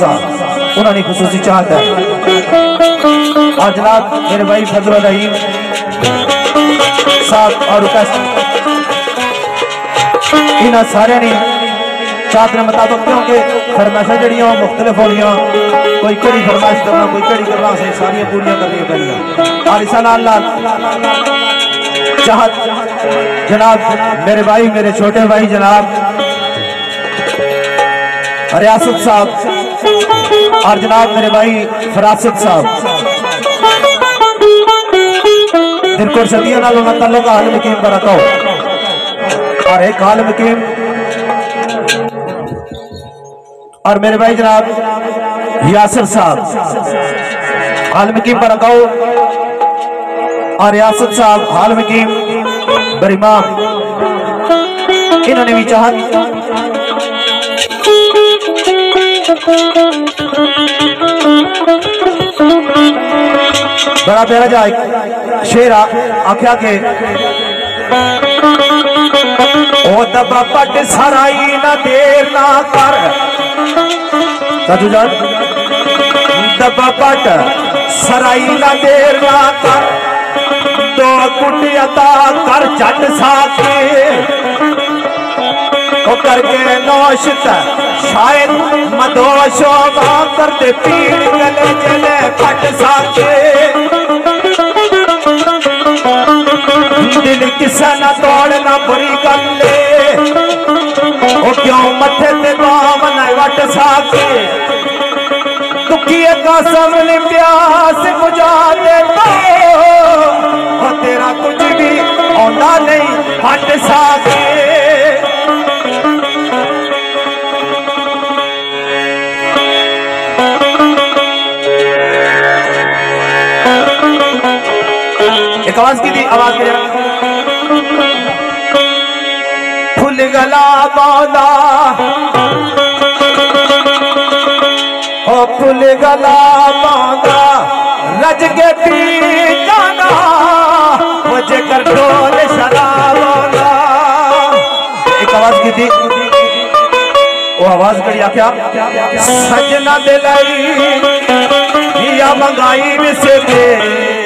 صاحب انہوں نے خصوصی چاہتا ہے اور جناب میرے بھائی فضل الرحیم صاحب اور رکس انہاں سارے نے چاہت نے مطابق کیونکہ فرمائشہ جڑیاں مختلف ہو گیا کوئی کڑی فرمائش کرنا، کوئی کڑی کرنا سے ساری پوریاں کرنی پڑی اور اسا اللہ چاہت۔ جناب، میرے بھائی، میرے چھوٹے بھائی، جناب ریاست صاحب، اور جناب میرے بھائی فراست صاحب دن کو شدیہ نال انہا تعلق حال مکیم پر رکھو اور ایک حال مکیم اور میرے بھائی جناب یاسر صاحب حال مکیم پر رکھو اور ریاست صاحب حال مکیم بر انہوں نے بھی چاہت بڑا پیارا جا ایک شیر آکھیا کہ او دبا پٹ سرائی نہ دیر نہ کر۔ ساتھو جان، دبا پٹ سرائی نہ دیر نہ کر۔ دو کٹی عطا کر چٹ ساکے او کر کے نوشت شاید مدوشو ماں کر دے پیڑ گلے جلے پھٹ ساکے دل کسا نہ توڑنا بری گلے او کیوں متھے تے بام نہ وٹ ساکے دکھیے کا سمن پیاس مجھا دیتا او ایک آواز کی تھی، آواز کی پھل گلا بادا او پھل گلا بادا رج کے پی جانا مجھے کر ڈول شرابانا ایک آواز کی تھی۔ وہ آواز کری آکھیا سجنہ دلائی۔ یا منگائی سے دے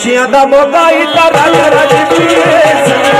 Coxinha da boca e da raia de pieza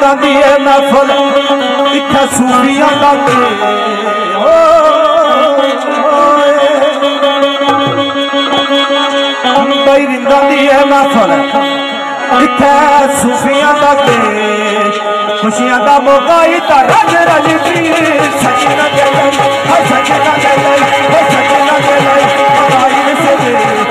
বান্দা দিয়ে না ফল ইচ্ছা সুফিয়া কাকে তাই রিন্দা দিয়ে না ফল ইচ্ছা সুফিয়া কাকে খুশিয়া ਦਾ ਮੌਕਾ ਹੀ ਤਾਂ ਰਜ ਰਜ ਪੀ ਸੱਚਾ ਕਹਿ ਲੈ ਸੱਚਾ ਕਹਿ ਲੈ ਸੱਚਾ ਕਹਿ ਲੈ ਆਈ ਸੇ